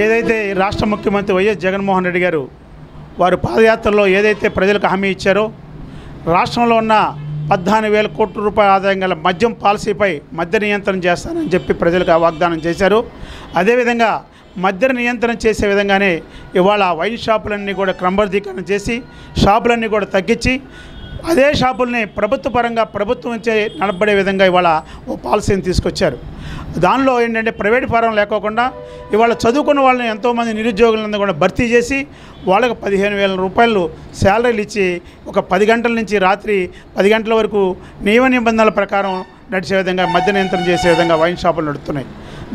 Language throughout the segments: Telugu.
ఏదైతే రాష్ట్ర ముఖ్యమంత్రి వైఎస్ జగన్మోహన్ రెడ్డి గారు వారు పాదయాత్రలో ఏదైతే ప్రజలకు హామీ ఇచ్చారో రాష్ట్రంలో ఉన్న పద్నాలుగు వేల కోట్ల రూపాయల ఆదాయం గల మద్యం పాలసీపై మద్య నియంత్రణ చేస్తానని చెప్పి ప్రజలకు వాగ్దానం చేశారు. అదేవిధంగా మద్య నియంత్రణ చేసే విధంగానే ఇవాళ వైన్ షాపులన్నీ కూడా క్రమబద్ధీకరణ చేసి షాపులన్నీ కూడా తగ్గించి అదే షాపుల్ని ప్రభుత్వ పరంగా ప్రభుత్వం నడబడే విధంగా ఇవాళ ఓ పాలసీని తీసుకొచ్చారు. దానిలో ఏంటంటే ప్రైవేట్ ఫారం లేకోకుండా ఇవాళ చదువుకున్న వాళ్ళని ఎంతోమంది నిరుద్యోగులందరూ కూడా భర్తీ చేసి వాళ్ళకి పదిహేను వేల రూపాయలు శాలరీలు ఇచ్చి ఒక పది గంటల నుంచి రాత్రి పది గంటల వరకు నియమ నిబంధనల ప్రకారం నడిచే విధంగా మద్య నియంత్రణ చేసే విధంగా వైన్ షాపులు నడుస్తున్నాయి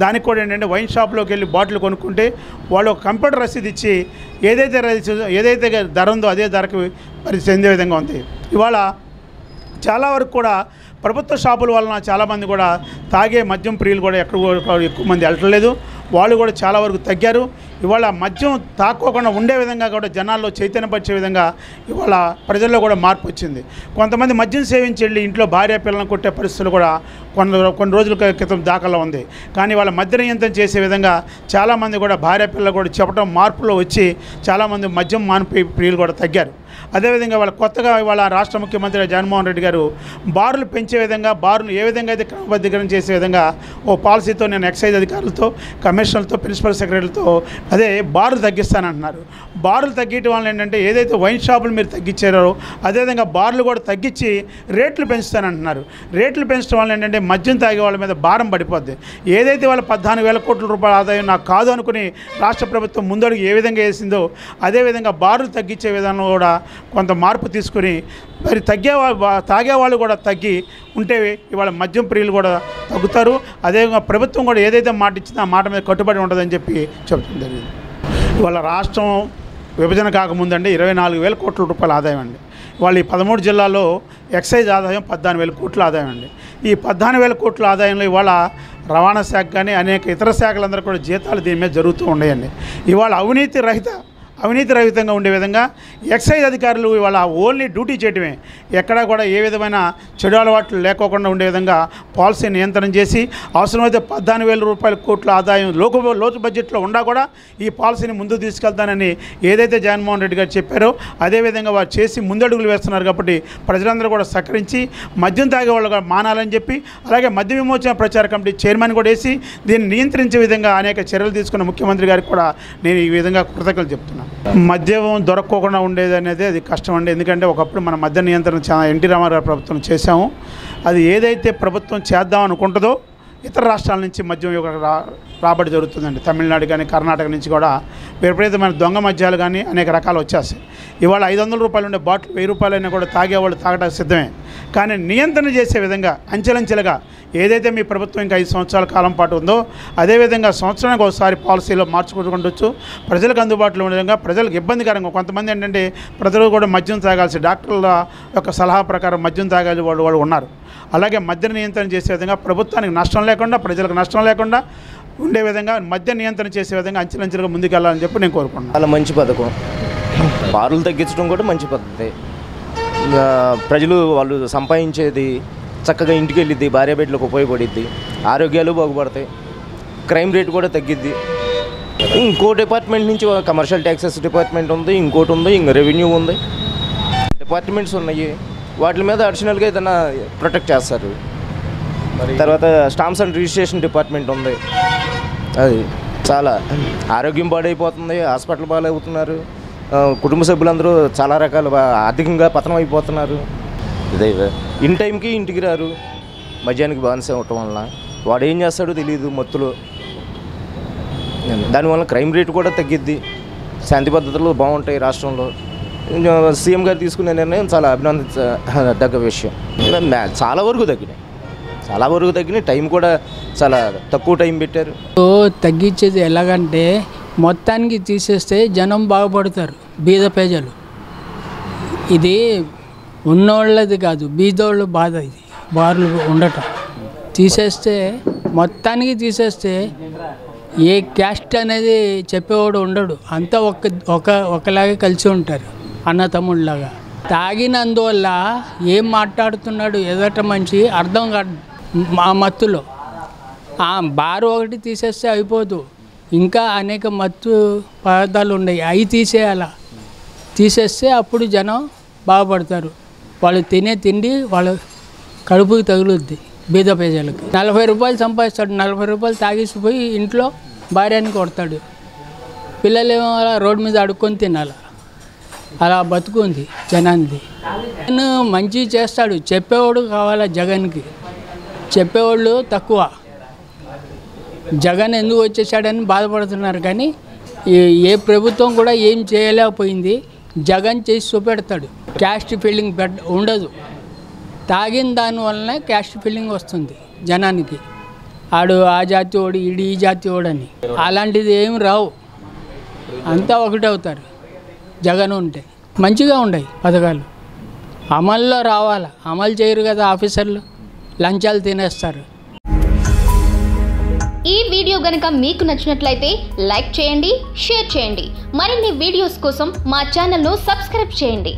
దానికి కూడా ఏంటంటే వైన్ షాప్లోకి వెళ్ళి బాటిల్ కొనుక్కుంటే వాళ్ళు ఒక కంప్యూటర్ రసీదు ఇచ్చి ఏదైతే ఏదైతే ధర ఉందో అదే ధరకు మరి చెందే విధంగా ఉంది. ఇవాళ చాలా వరకు కూడా ప్రభుత్వ షాపుల వలన చాలామంది కూడా తాగే మద్యం ప్రియులు కూడా ఎక్కడ ఎక్కువ మంది వెళ్ళట్లేదు వాళ్ళు కూడా చాలా వరకు తగ్గారు. ఇవాళ మద్యం తాక్కోకుండా ఉండే విధంగా కూడా జనాల్లో చైతన్యపరిచే విధంగా ఇవాళ ప్రజల్లో కూడా మార్పు వచ్చింది. కొంతమంది మద్యం సేవించి వెళ్ళి ఇంట్లో భార్య పిల్లలను కొట్టే పరిస్థితులు కూడా కొన్ని కొన్ని రోజుల క్రితం దాఖలో ఉంది. కానీ వాళ్ళ మద్య నియంత్రణ చేసే విధంగా చాలామంది కూడా భార్య పిల్లలు కూడా చెప్పడం మార్పులో వచ్చి చాలామంది మద్యం మానిపోయి ప్రియులు కూడా తగ్గారు. అదేవిధంగా వాళ్ళ కొత్తగా ఇవాళ రాష్ట్ర ముఖ్యమంత్రి జగన్మోహన్ రెడ్డి గారు బారులు పెంచే విధంగా బారులు ఏ విధంగా అయితే క్రమబద్ధీకరణ చేసే విధంగా ఓ పాలసీతో నేను ఎక్సైజ్ అధికారులతో కమిషనర్లతో ప్రిన్సిపల్ సెక్రటరీలతో అదే బారులు తగ్గిస్తానంటున్నారు. బారులు తగ్గించడం వల్ల ఏంటంటే ఏదైతే వైన్ షాపులు మీరు తగ్గించారో అదేవిధంగా బార్లు కూడా తగ్గించి రేట్లు పెంచుతానంటున్నారు. రేట్లు పెంచడం వల్ల ఏంటంటే మద్యం తాగే వాళ్ళ మీద భారం పడిపోద్ది. ఏదైతే వాళ్ళ పద్నాలుగు వేల కోట్ల రూపాయల ఆదాయం నాకు కాదు అనుకుని రాష్ట్ర ప్రభుత్వం ముందడుగు ఏ విధంగా వేసిందో అదేవిధంగా బారులు తగ్గించే విధానంలో కూడా కొంత మార్పు తీసుకుని మరి తగ్గే తాగేవాళ్ళు తాగే వాళ్ళు కూడా తగ్గి ఉంటే ఇవాళ మద్యం ప్రియులు కూడా తగ్గుతారు. అదేవిధంగా ప్రభుత్వం కూడా ఏదైతే మాట ఇచ్చిందో ఆ మాట మీద కట్టుబడి ఉంటుందని చెప్పి చెప్తుంది జరిగింది. ఇవాళ రాష్ట్రం విభజన కాకముందండి ఇరవై నాలుగు వేల కోట్ల రూపాయల ఆదాయం అండి. వాళ్ళు ఈ పదమూడు జిల్లాలో ఎక్సైజ్ ఆదాయం పద్నాలుగు వేల కోట్ల ఆదాయం అండి. ఈ పద్నాలుగు వేల కోట్ల ఆదాయంలో ఇవాళ రవాణా శాఖ కానీ అనేక ఇతర శాఖలందరూ కూడా జీతాలు దీని మీద జరుగుతూ ఉన్నాయండి. ఇవాళ అవినీతి రహిత అవినీతి రహితంగా ఉండే విధంగా ఎక్సైజ్ అధికారులు ఇవాళ ఓన్లీ డ్యూటీ చేయడమే ఎక్కడా కూడా ఏ విధమైన చెడు అలవాట్లు లేకోకుండా ఉండే విధంగా పాలసీ నియంత్రణ చేసి అవసరమైతే పద్నాలుగు వేల రూపాయల కోట్ల ఆదాయం లోకు లోతు బడ్జెట్లో ఉండా కూడా ఈ పాలసీని ముందుకు తీసుకెళ్తానని ఏదైతే జగన్మోహన్ రెడ్డి గారు చెప్పారో అదేవిధంగా వారు చేసి ముందడుగులు వేస్తున్నారు కాబట్టి ప్రజలందరూ కూడా సహకరించి మద్యం తాగే వాళ్ళు మానాలని చెప్పి అలాగే మద్య విమోచన ప్రచార కమిటీ చైర్మన్ కూడా వేసి దీన్ని నియంత్రించే విధంగా అనేక చర్యలు తీసుకున్న ముఖ్యమంత్రి గారికి కూడా నేను ఈ విధంగా కృతజ్ఞతలు చెప్తున్నాను. మద్యం దొరక్కోకుండా ఉండేది అనేది అది కష్టం అండి. ఎందుకంటే ఒకప్పుడు మన మద్య నియంత్రణ చాలా ఎన్టీ రామారావు ప్రభుత్వం చేశాము. అది ఏదైతే ప్రభుత్వం చేద్దాం అనుకుంటుందో ఇతర రాష్ట్రాల నుంచి మద్యం యొక్క రా రాబడి జరుగుతుందండి. తమిళనాడు కానీ కర్ణాటక నుంచి కూడా విపరీతమైన దొంగ మద్యాలు కానీ అనేక రకాలు వచ్చేస్తాయి. ఇవాళ ఐదు వందల రూపాయలు ఉండే బాటిల్ వెయ్యి రూపాయలైనా కూడా తాగేవాళ్ళు తాగడానికి సిద్ధమే. కానీ నియంత్రణ చేసే విధంగా అంచెలంచెలుగా ఏదైతే మీ ప్రభుత్వం ఇంకా ఐదు సంవత్సరాల కాలం పాటు ఉందో అదేవిధంగా సంవత్సరానికి ఒకసారి పాలసీలో మార్చుకుంటుండొచ్చు ప్రజలకు అందుబాటులో ఉండే విధంగా ప్రజలకు ఇబ్బందికరంగా కొంతమంది ఏంటంటే ప్రజలు కూడా మద్యం తాగాల్సి డాక్టర్ల యొక్క సలహా ప్రకారం మద్యం తాగాలి వాళ్ళు వాళ్ళు ఉన్నారు. అలాగే మద్య నియంత్రణ చేసే విధంగా ప్రభుత్వానికి నష్టం లేకుండా ప్రజలకు నష్టం లేకుండా ఉండే విధంగా మద్య నియంత్రణ చేసే విధంగా అంచెలంచెలుగా ముందుకెళ్ళాలని చెప్పి నేను కోరుకుంటున్నాను. చాలా మంచి పథకం. బారులు తగ్గించడం కూడా మంచి పద్ధతి. ప్రజలు వాళ్ళు సంపాదించేది చక్కగా ఇంటికి వెళ్ళిద్ది భార్య బిడ్డలకు ఉపయోగపడిద్ది ఆరోగ్యాలు బాగుపడతాయి క్రైమ్ రేట్ కూడా తగ్గిద్ది. ఇంకో డిపార్ట్మెంట్ నుంచి కమర్షియల్ ట్యాక్సెస్ డిపార్ట్మెంట్ ఉంది ఇంకోటి ఉంది ఇంక రెవెన్యూ ఉంది. డిపార్ట్మెంట్స్ ఉన్నాయి వాటి మీద అడిషనల్గా ఏదైనా ప్రొటెక్ట్ చేస్తారు. తర్వాత స్టాంప్స్ అండ్ రిజిస్ట్రేషన్ డిపార్ట్మెంట్ ఉంది. అది చాలా ఆరోగ్యం పాడైపోతుంది హాస్పిటల్ పాలవుతున్నారు ఆ, కుటుంబ సభ్యులందరూ చాలా రకాల ఆర్థికంగా పతనం అయిపోతున్నారు. ఇదే. ఇన్ టైంకి ఇంటికి రారు. మధ్యాహ్నానికి బానిస అవ్వటం వలన. వాడు ఏం చేస్తాడో తెలియదు మత్తులో. దానివల్ల క్రైమ్ రేట్ కూడా తగ్గిద్ది. శాంతి పద్ధతులు బాగుంటాయి రాష్ట్రంలో. సీఎం గారు తీసుకునే నిర్ణయం చాలా అభినందించదగ్గ విషయం. చాలా వరకు తగ్గినాయి. చాలా వరకు తగ్గినాయి. టైం కూడా చాలా తక్కువ టైం పెట్టారు. సో తగ్గించేది ఎలాగంటే మొత్తానికి తీసేస్తే జనం బాగుపడతారు బీద ప్రజలు. ఇది ఉన్నోళ్ళది కాదు బీదోళ్ళు బాధ ఇది. బార్లు ఉండటం. తీసేస్తే మొత్తానికి తీసేస్తే ఏ క్యాస్ట్ అనేది చెప్పేవాడు ఉండడు. అంతా ఒక ఒక ఒకలాగే కలిసి ఉంటారు అన్న తమ్ముళ్ళలాగా. తాగినందువల్ల ఏం మాట్లాడుతున్నాడు ఎదట మనిషి అర్థం కాదు మా మత్తులో. ఆ బారు ఒకటి తీసేస్తే అయిపోదు. ఇంకా అనేక మత్తు పదార్థాలు ఉన్నాయి. అవి తీసేయాల? తీసేస్తే అప్పుడు జనం బాగుపడతారు. వాళ్ళు తినే తిండి వాళ్ళ కడుపుకి తగులుద్ది బీద ప్రజలకు. నలభై రూపాయలు సంపాదిస్తాడు నలభై రూపాయలు తాగేసిపోయి ఇంట్లో భార్యని కొడతాడు. పిల్లలు ఏమో అలా రోడ్డు మీద అడుక్కొని తినాలి. అలా బతుకుంది జనాన్ని. నేను మంచి చేస్తాడు చెప్పేవాడు కావాలా జగన్కి. చెప్పేవాళ్ళు తక్కువ. జగన్ ఎందుకు వచ్చేసాడని బాధపడుతున్నారు కానీ ఏ- ఏ ప్రభుత్వం కూడా ఏం చేయలేకపోయింది. జగన్ చేసి చూపెడతాడు. క్యాస్ట్ ఫీలింగ్ ఉండదు. తాగిన దానివల్లనే క్యాస్ట్ ఫీలింగ్ వస్తుంది జనానికి. ఆడు ఆ జాతి ఓడు ఈడు ఈ జాతి ఓడని అలాంటిది ఏం రావు. అంతా ఒకటే అవుతారు. జగన్ ఉంటే. మంచిగా ఉండయి పథకాలు. అమల్లో రావాలి? అమలు చేయరు కదా ఆఫీసర్లు. లంచాలు తినేస్తారు. ఈ వీడియో గనుక మీకు నచ్చినట్లయితే లైక్ చేయండి షేర్ చేయండి. మరిన్ని వీడియోస్ కోసం మా ఛానల్ను సబ్స్క్రైబ్ చేయండి.